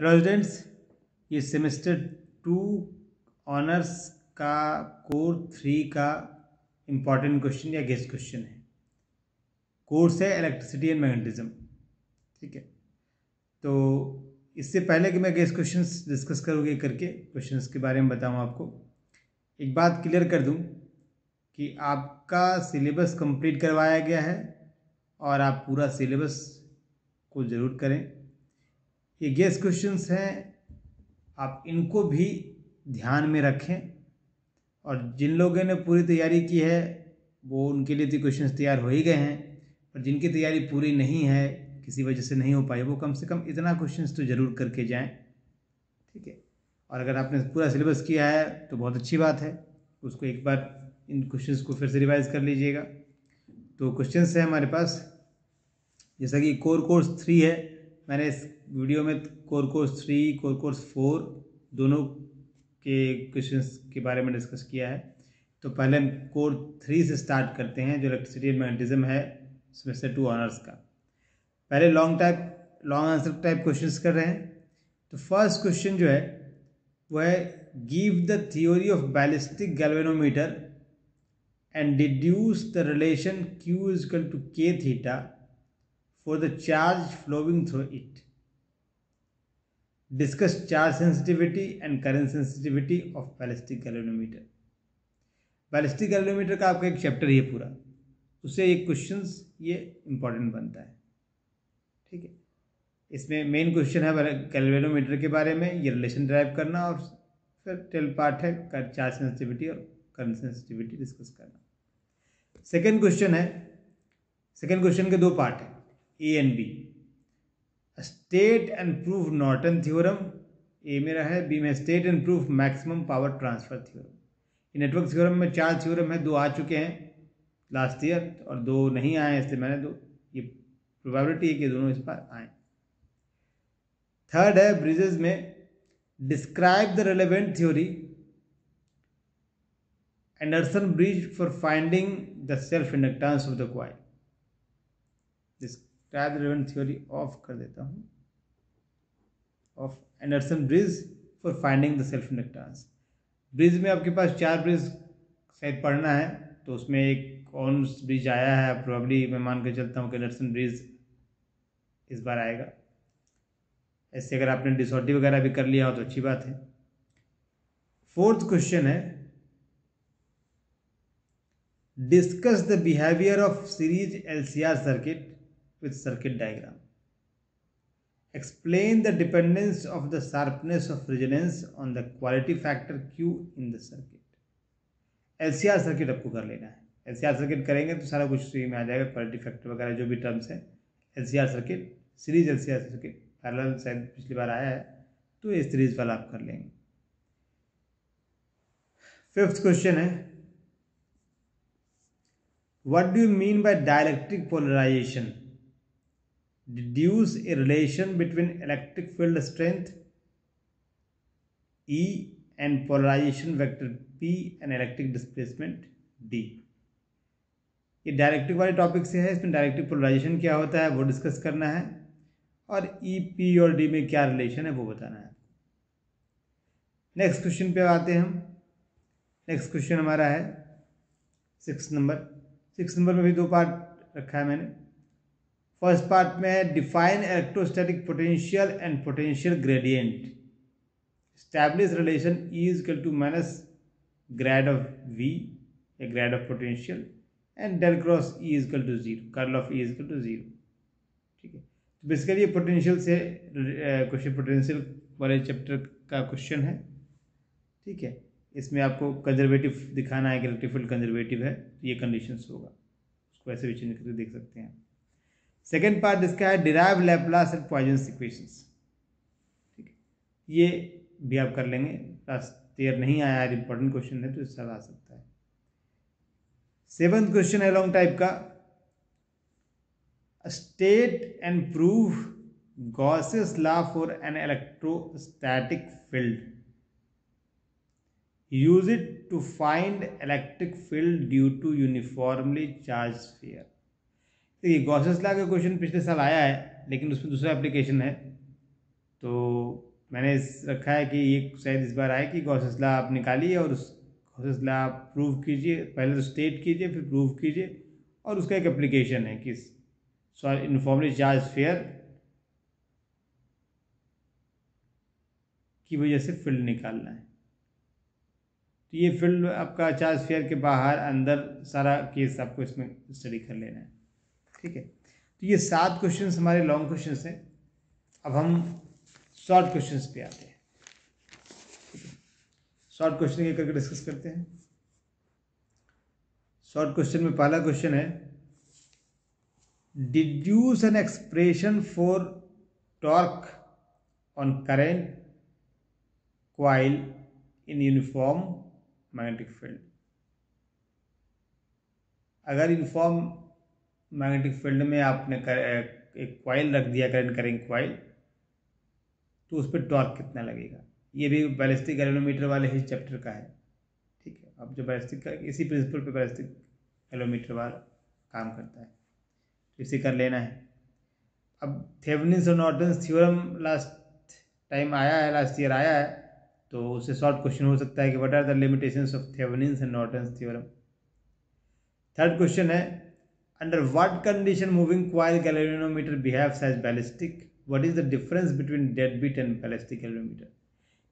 Students ये semester two honours का core three का इंपॉर्टेंट क्वेश्चन या गेस्ट क्वेश्चन है। कोर्स है इलेक्ट्रिसिटी एंड मैग्नेटिज्म ठीक है? तो इससे पहले कि मैं गेस्ट क्वेश्चंस डिस्कस करूँगी करके क्वेश्चंस के बारे में बताऊँ आपको, एक बात क्लियर कर दूँ कि आपका सिलेबस कंप्लीट करवाया गया है और आप पूरा सिलेबस को ज़रूर करें। ये गेस क्वेश्चंस हैं। आप इनको भी ध्यान में रखें। और जिन लोगों ने पूरी तैयारी की है, वो उनके लिए तो क्वेश्चंस तैयार हो ही गए हैं। पर जिनकी तैयारी पूरी नहीं है, किसी वजह से नहीं हो पाई, वो कम से कम इतना क्वेश्चंस तो ज़रूर करके जाएँ। ठीक है? और अगर आपने पूरा सिलेबस किया है तो बहुत अच्छी बात है। उसको एक बार इन क्वेश्चंस को फिर से रिवाइज कर लीजिएगा। तो क्वेश्चंस है हमारे पास। जैसा कि कोर कोर्स थ्री है मैंने इस वीडियो में core course three core course four दोनों के क्वेश्चंस के बारे में डिस्कस किया है। तो पहले हम कोर थ्री से स्टार्ट करते हैं, जो इलेक्ट्रिसिटी एंड मैग्नेटिज्म है सेमेस्टर टू ऑनर्स का। पहले long type long answer type question कर रहे हैं। तो फ़र्स्ट क्वेश्चन जो है, वो है give the theory of ballistic galvanometer and deduce the relation Q is equal to K theta for the charge flowing through it. Discuss charge sensitivity and current sensitivity of ballistic galvanometer. Ballistic galvanometer का आपका एक chapter ही है पूरा। उससे एक questions ये important बनता है। ठीक है? इसमें मेन क्वेश्चन है गैल्वेनोमीटर के बारे में, ये रिलेशन ड्राइव करना और फिर टेल पार्ट है चार्ज सेंसिटिविटी और करंट सेंसिटिविटी डिस्कस करना। सेकेंड क्वेश्चन है। सेकेंड क्वेश्चन के दो पार्ट है। A and B state and proof Norton theorem A में रहा है बी में state and proof maximum power transfer theorem ये नेटवर्क थ्योरम में चार थ्योरम है, दो आ चुके हैं लास्ट ईयर और दो नहीं आए इसलिए मैंने दो, ये प्रोबेबिलिटी है कि दोनों इस पर आए। थर्ड है ब्रिजेस में describe the relevant theory Anderson bridge for finding the self inductance of the coil tribe relevant theory of कर देता हूँ of Anderson bridge for finding the self inductance bridge में आपके पास चार ब्रिज शायद पढ़ना है तो उसमें एक कौन ब्रिज आया है प्रॉब्ली मैं मान के चलता हूँ कि एंडरसन ब्रिज इस बार आएगा। ऐसे अगर आपने डिसऑर्टी वगैरह भी कर लिया हो तो अच्छी बात है। फोर्थ क्वेश्चन है discuss the behaviour of series LCR circuit with circuit diagram. Explain the dependence of the sharpness of resonance on the quality factor Q in the circuit. LCR circuit आपको कर लेना है LCR सर्किट करेंगे तो सारा कुछ सी में आ जाएगा क्वालिटी फैक्टर वगैरह जो भी टर्म्स है LCR circuit series LCR circuit parallel शायद पिछली बार आया है तो ये सीरीज़ वाला आप कर लेंगे फिफ्थ क्वेश्चन है what do you mean by dielectric polarization deduce a relation between electric field strength E and polarization vector P and electric displacement D. ये डायरेक्टिव वाले टॉपिक से है इसमें डायरेक्टिव पोलराइजेशन क्या होता है वो डिस्कस करना है और ई e, पी और डी में क्या रिलेशन है वो बताना है। नेक्स्ट क्वेश्चन पे आते हैं हम। नेक्स्ट क्वेश्चन हमारा है सिक्स नंबर सिक्स नंबर में भी दो पार्ट रखा है मैंने। फ़र्स्ट पार्ट में define electrostatic potential and potential gradient establish relation E is equal to minus grad of V a grad of potential and del cross E is equal to zero curl of E is equal to zero ठीक है? तो basically ये potential से question potential वाले chapter का question है। ठीक है? इसमें आपको कंजर्वेटिव दिखाना है कि इलेक्ट्रिक फ़ील्ड कंजर्वेटिव है तो ये कंडीशंस होगा। उसको ऐसे भी चेंज करके देख सकते हैं सेकेंड पार्ट इसका है डिराइव लेप्लास एंड पॉइजन है? ये भी आप कर लेंगे। लास्ट नहीं आया इंपॉर्टेंट क्वेश्चन है तो इससे आ सकता है। सेवंथ क्वेश्चन है लॉन्ग टाइप का। State and prove Gauss's law for an electrostatic field use it to find electric field due to uniformly charged sphere देखिए गॉसेस ला का क्वेश्चन पिछले साल आया है, लेकिन उसमें दूसरा एप्लीकेशन है। तो मैंने रखा है कि ये शायद इस बार आए कि गौसला आप निकालिए और उस गौसला आप प्रूव कीजिए। पहले तो स्टेट कीजिए, फिर प्रूव कीजिए और उसका एक एप्लीकेशन है कि सॉरी इनफॉर्मली चार्ज फेयर की वजह से फ़ील्ड निकालना है। तो ये फ़ील्ड आपका चार्ज फेयर के बाहर, अंदर सारा केस आपको इसमें स्टडी कर लेना है। ठीक है? तो ये सात क्वेश्चन हमारे लॉन्ग क्वेश्चन हैं। अब हम शॉर्ट क्वेश्चन पे आते हैं। शॉर्ट क्वेश्चन ये करके डिस्कस करते हैं। शॉर्ट क्वेश्चन में पहला क्वेश्चन है deduce an expression for torque on current coil in uniform magnetic field अगर यूनिफॉर्म मैग्नेटिक फ़ील्ड में आपने कर, एक क्वाइल रख दिया करंट करेंट क्वाइल तो उस पर टॉर्क कितना लगेगा? ये भी बैलिस्टिक एलोमीटर वाले ही चैप्टर का है ठीक है? अब जो बैलिस्टिक का इसी प्रिंसिपल पे बैलिस्टिक एलोमीटर वाला काम करता है तो इसे कर लेना है। अब थेवनिस और नॉर्टन्स थ्योरम लास्ट टाइम आया है लास्ट ईयर आया है तो उससे शॉर्ट क्वेश्चन हो सकता है कि what are the limitations of Thevenin's and Norton's theorem third question है what condition moving coil galvanometer behaves as ballistic what is the difference between dead beat and ballistic galvanometer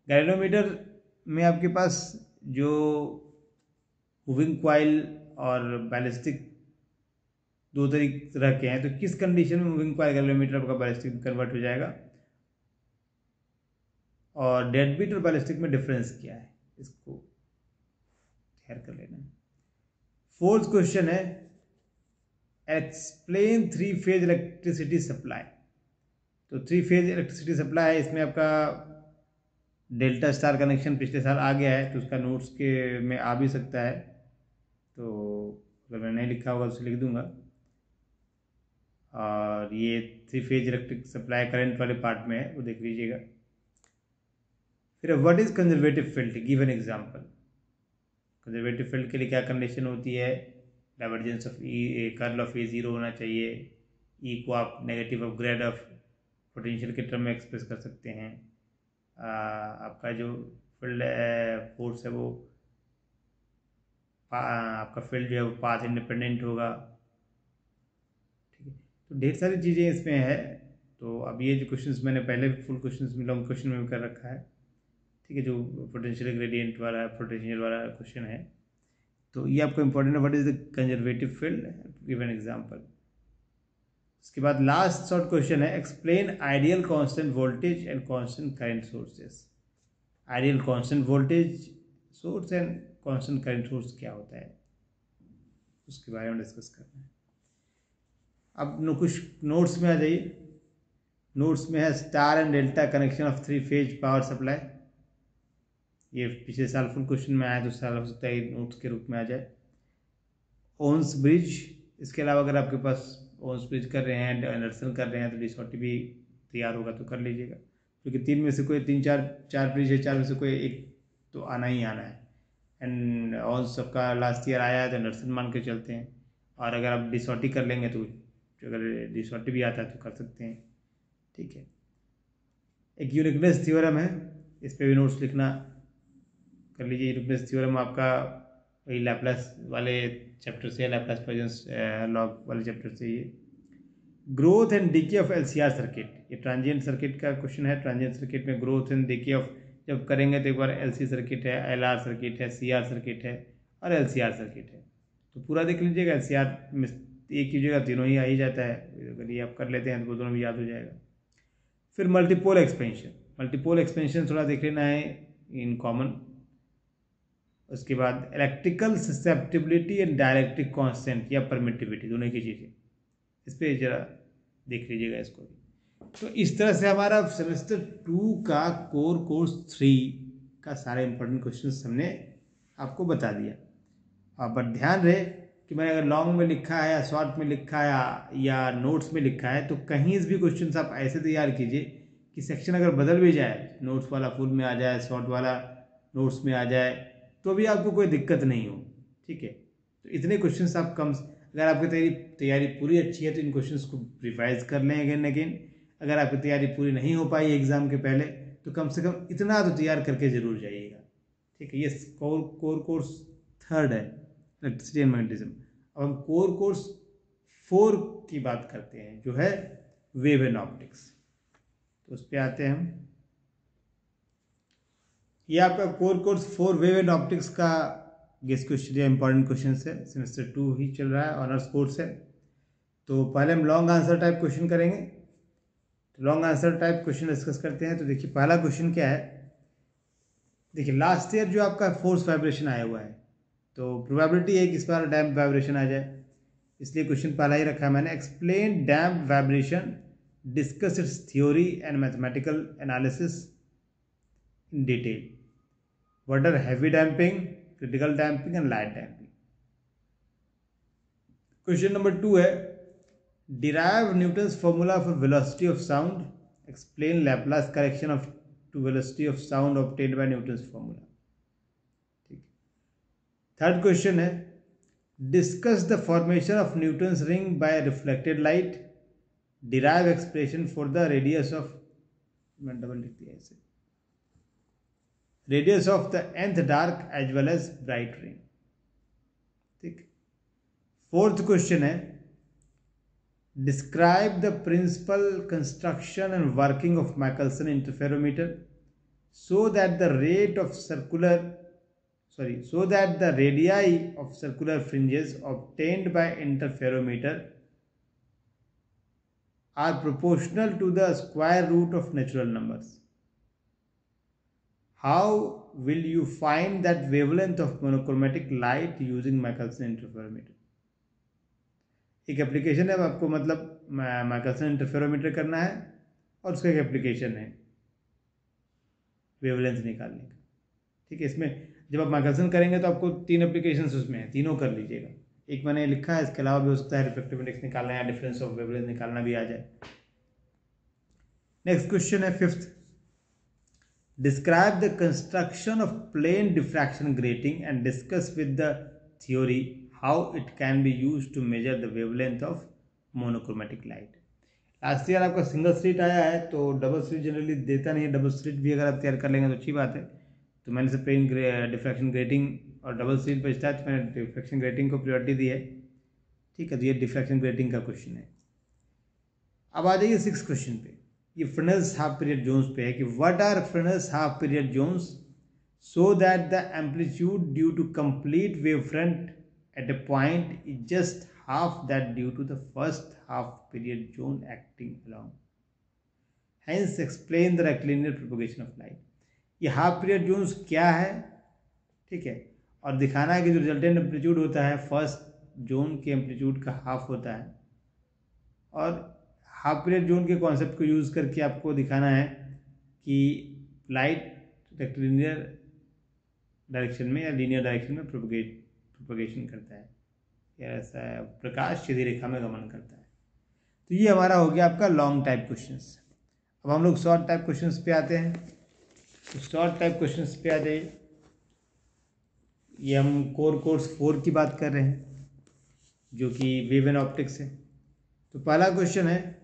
galvanometer में आपके पास जो moving coil और ballistic दो तरह के हैं तो किस कंडीशन में मूविंग क्वाइल गैलोमीटर आपका बैलिस्टिक कन्वर्ट हो जाएगा? और डेड बीट और बैलिस्टिक में डिफरेंस क्या है? इसको ध्यान कर लेना। फोर्थ क्वेश्चन है explain three phase electricity supply तो थ्री फ़ेज़ इलेक्ट्रिसिटी सप्लाई है, इसमें आपका डेल्टा स्टार कनेक्शन पिछले साल आ गया है तो उसका नोट्स के में आ भी सकता है। तो अगर मैंने नहीं लिखा होगा उसे लिख दूँगा। और ये three phase electric supply current वाले पार्ट में है, वो देख लीजिएगा। फिर what is conservative field give an example conservative field के लिए क्या कंडीशन होती है? Divergence of E curl of A zero होना चाहिए। ई e को आप negative of grad of potential के टर्म में एक्सप्रेस कर सकते हैं। आ, आपका जो फ़ील्ड फोर्स है वो आपका फ़ील्ड जो है वो पाथ इंडिपेंडेंट होगा। ठीक है? तो ढेर सारी चीज़ें इसमें है। तो अब ये जो क्वेश्चंस मैंने पहले भी फुल क्वेश्चंस में लॉन्ग क्वेश्चन में भी कर रखा है। ठीक है जो पोटेंशियल ग्रेडियंट वाला पोटेंशियल वाला क्वेश्चन है। तो ये आपको इंपॉर्टेंट है what is the conservative field give an example उसके बाद लास्ट शॉर्ट क्वेश्चन है explain ideal constant voltage and constant current sources ideal constant voltage source and constant current source क्या होता है? उसके बारे में डिस्कस करना है। अब नो, कुछ नोट्स में आ जाइए। नोट्स में है star and delta connection of three phase power supply ये पिछले साल फुल क्वेश्चन में आया तो साल हो सकता है नोट्स के रूप में आ जाए। ओन्स ब्रिज इसके अलावा अगर आपके पास ओन्स ब्रिज कर रहे हैं अंडरसन कर रहे हैं तो डिसॉटी भी तैयार होगा तो कर लीजिएगा। क्योंकि तीन में से कोई, तीन, चार चार ब्रिज है, चार में से कोई एक तो आना ही आना है। एंड ऑन्स सबका लास्ट ईयर आया है तो नर्सन मान के चलते हैं। और अगर आप डिसॉटी कर लेंगे तो अगर डिसॉटी भी आता है तो कर सकते हैं। ठीक है। एक यूनिकनेस थ्योरम है, इस पर भी नोट्स लिखना कर लीजिए रिप्लेस थ्योरम आपका वही लैपलेस वाले चैप्टर से लैपलेस प्रेजेंस लॉग वाले चैप्टर से ये। Growth and decay of LCR circuit ये ट्रांजिएंट सर्किट का क्वेश्चन है। ट्रांजिएंट सर्किट में ग्रोथ एंड डीके ऑफ़ जब करेंगे तो एक बार एलसी सर्किट है एलआर सर्किट है सीआर सर्किट है और एलसीआर सर्किट है। तो पूरा देख लीजिएगा एलसीआर में एक कीजिएगा तीनों ही आ ही जाता है। अगर ये आप कर लेते हैं तो वो दोनों भी याद हो जाएगा। फिर मल्टीपोल एक्सपेंशन मल्टीपोल एक्सपेंशन थोड़ा देख लेना है। इन कॉमन उसके बाद electrical susceptibility and dielectric constant या परमिटिविटी दोनों की चीज़ें इस पर ज़रा देख लीजिएगा इसको तो इस तरह से हमारा सेमेस्टर टू का कोर कोर्स थ्री का सारे इंपॉर्टेंट क्वेश्चन हमने आपको बता दिया। बट ध्यान रहे कि मैंने अगर लॉन्ग में लिखा है या शॉर्ट में लिखा है या नोट्स में लिखा है तो कहीं भी क्वेश्चन आप ऐसे तैयार कीजिए कि सेक्शन अगर बदल भी जाए नोट्स वाला फुल में आ जाए शॉर्ट वाला नोट्स में आ जाए तो भी आपको कोई दिक्कत नहीं हो, ठीक है? तो इतने क्वेश्चन आप कम अगर आपकी तैयारी तैयारी पूरी अच्छी है तो इन क्वेश्चन को रिवाइज कर लें अगेन अगेन अगर आपकी तैयारी पूरी नहीं हो पाई एग्ज़ाम के पहले तो कम से कम इतना तो तैयार करके ज़रूर जाइएगा, ठीक है? ये कोर कोर कोर्स थर्ड है इलेक्ट्रिसिटी एंड मैग्नेटिज्म अब हम कोर कोर्स फोर की बात करते हैं, जो है वेव एंड ऑप्टिक्स तो उस पर आते हैं हम। ये आपका core course four wave and optics का गेस क्वेश्चन या इंपॉर्टेंट क्वेश्चन है। सेमेस्टर टू ही चल रहा है ऑनर्स कोर्स है। तो पहले हम लॉन्ग आंसर टाइप क्वेश्चन करेंगे। तो long answer type question discuss करते हैं। तो देखिए, पहला क्वेश्चन क्या है? देखिए लास्ट ईयर जो आपका फोर्स वाइब्रेशन आया हुआ है तो प्रोबेबिलिटी है कि इस बार डैम्प वाइब्रेशन आ जाए। इसलिए क्वेश्चन पहला ही रखा है मैंने। Explain damp vibration discuss its theory and mathematical analysis in detail what are heavy damping critical damping and light damping question number 2 है derive newton's formula for velocity of sound explain laplace correction of to velocity of sound obtained by newton's formula ठीक third question है discuss the formation of newton's ring by reflected light derive expression for the radius of मैं double लिख दिया इसे radius of the nth dark as well as bright ring ठीक fourth question है describe the principle construction and working of Michelson interferometer so that the rate of circular sorry so that the radii of circular fringes obtained by interferometer are proportional to the square root of natural numbers how will you find that wavelength of monochromatic light using Michelson interferometer? एक application है आपको मतलब Michelson interferometer करना है और उसका एक application है वेवलेंथ निकालने का। ठीक है, इसमें जब आप माइकलसन करेंगे तो आपको तीन एप्लीकेशन उसमें हैं, तीनों कर लीजिएगा। एक मैंने लिखा है, इसके अलावा भी हो सकता है रिफ्लेक्टिव इंडेक्स निकालना है डिफरेंस ऑफ़ वेवलेंथ निकालना भी आ जाए। नेक्स्ट क्वेश्चन है fifth Describe the construction of plane diffraction grating and discuss with the theory how it can be used to measure the wavelength of monochromatic light. Last year आपका single street आया है तो double street generally देता नहीं है double street भी अगर आप तैयार कर लेंगे तो अच्छी बात है। तो मैंने से प्लेन डिफ्रैक्शन ग्रेटिंग और डबल स्ट्रीट बचता है तो मैंने डिफ्रैक्शन ग्रेटिंग को प्रियोरिटी दी है। ठीक है तो ये डिफ्रैक्शन ग्रेटिंग का क्वेश्चन है। अब आ जाइए सिक्स क्वेश्चन पे। ये फ्रेनल्स हाफ़ पीरियड जोन्स पे है कि what are Fresnel's half period zones so that the amplitude due to complete wave front at a point is just half that due to the first half period zone acting along. Hence, explain the rectilinear propagation of light. ये half period zones क्या है? ठीक है. और दिखाना है कि जो रिजल्टेंट एम्पलीट्यूड होता है फ़र्स्ट जोन के एम्पलीट्यूड का हाफ़ होता है. और हाफ़ पीरियड जोन के कॉन्सेप्ट को यूज़ करके आपको दिखाना है कि लाइट रेक्टिलिनियर डायरेक्शन में या लीनियर डायरेक्शन में प्रोपगेट प्रोपगेशन करता है। या ऐसा प्रकाश सीधी रेखा में गमन करता है। तो ये हमारा हो गया आपका लॉन्ग टाइप क्वेश्चंस अब हम लोग शॉर्ट टाइप क्वेश्चंस पे आते हैं। तो शॉर्ट टाइप क्वेश्चंस पे आ जाइए। ये हम कोर कोर्स फोर की बात कर रहे हैं, जो कि वेव एंड ऑप्टिक्स है। तो पहला क्वेश्चन है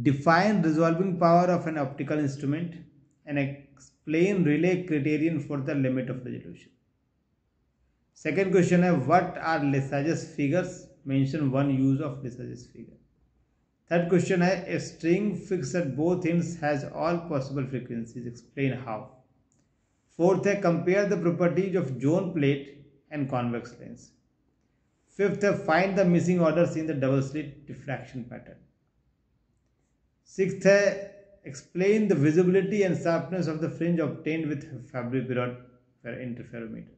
define resolving power of an optical instrument and explain Rayleigh criterion for the limit of resolution. Second question है what are Lessage's figures? Mention one use of Lessage's figure. Third question है a string fixed at both ends has all possible frequencies. Explain how. Fourth है compare the properties of zone plate and convex lens. Fifth है find the missing orders in the double slit diffraction pattern. Sixth है explain the visibility and sharpness of the fringe obtained with Fabry-Perot interferometer.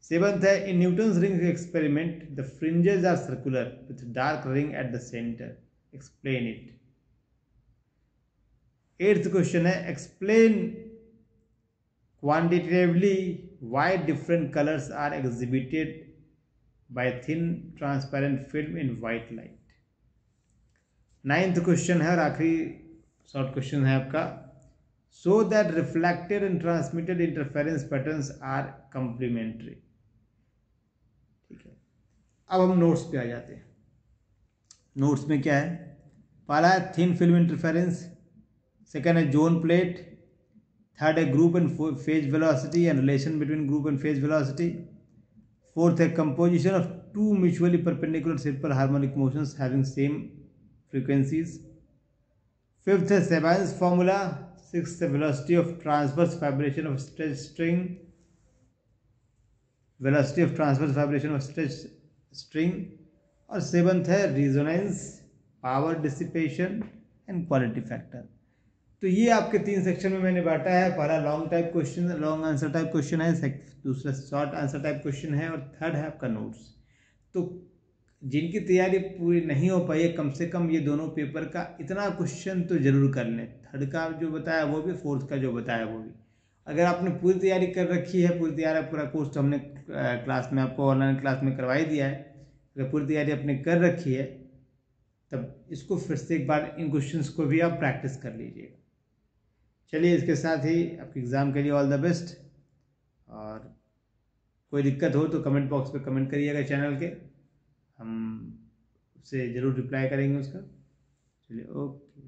Seventh है in Newton's ring experiment the fringes are circular with dark ring at the center. Explain it. Eighth question है explain quantitatively why different colors are exhibited by thin transparent film in white light. Ninth question है और आखिरी short question है आपका। So that reflected and transmitted interference patterns are complementary ठीक है। अब हम नोट्स पे आ जाते हैं। नोट्स में क्या है? पहला है थिन फ़िल्म इंटरफेरेंस सेकेंड है जोन प्लेट थर्ड है group and phase velocity and relation between group and phase velocity fourth है composition of two mutually perpendicular simple harmonic motions having same frequencies fifth है formula six है velocity of transverse vibration of stretch string velocity of transverse vibration of stretch string और seventh है resonance power dissipation and quality factor तो ये आपके तीन section में मैंने बांटा है। पहला long type question long answer type question है। दूसरा शॉर्ट आंसर टाइप क्वेश्चन है। और थर्ड है आपका नोट्स तो जिनकी तैयारी पूरी नहीं हो पाई है, कम से कम ये दोनों पेपर का इतना क्वेश्चन तो ज़रूर कर लें। थर्ड का जो बताया वो भी फोर्थ का जो बताया वो भी। अगर आपने पूरी तैयारी कर रखी है, पूरी तैयारी, पूरा कोर्स तो हमने क्लास में आपको ऑनलाइन क्लास में करवा ही दिया है। अगर पूरी तैयारी आपने कर रखी है, तब इसको फिर से एक बार इन क्वेश्चन को भी आप प्रैक्टिस कर लीजिएगा। चलिए, इसके साथ ही आपके एग्ज़ाम के लिए ऑल द बेस्ट और कोई दिक्कत हो तो कमेंट बॉक्स पर कमेंट करिएगा चैनल के। हम उससे ज़रूर रिप्लाई करेंगे उसका। चलिए ओके